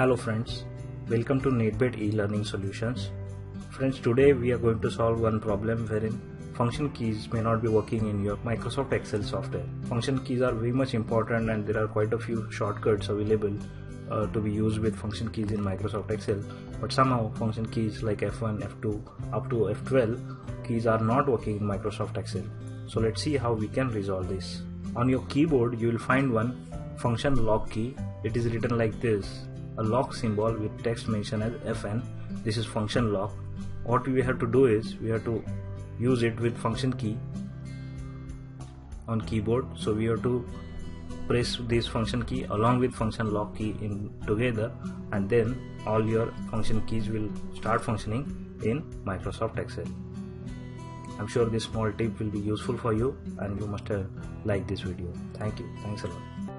Hello friends, welcome to NetBet e-learning solutions. Friends, today we are going to solve one problem wherein function keys may not be working in your Microsoft Excel software. Function keys are very much important and there are quite a few shortcuts available uh, to be used with function keys in Microsoft Excel. But somehow function keys like F1, F2 up to F12 keys are not working in Microsoft Excel. So let's see how we can resolve this. On your keyboard you will find one function lock key. It is written like this a lock symbol with text mentioned as fn. This is function lock. What we have to do is we have to use it with function key on keyboard. So we have to press this function key along with function lock key in together and then all your function keys will start functioning in Microsoft Excel. I'm sure this small tip will be useful for you and you must have liked this video. Thank you. Thanks a lot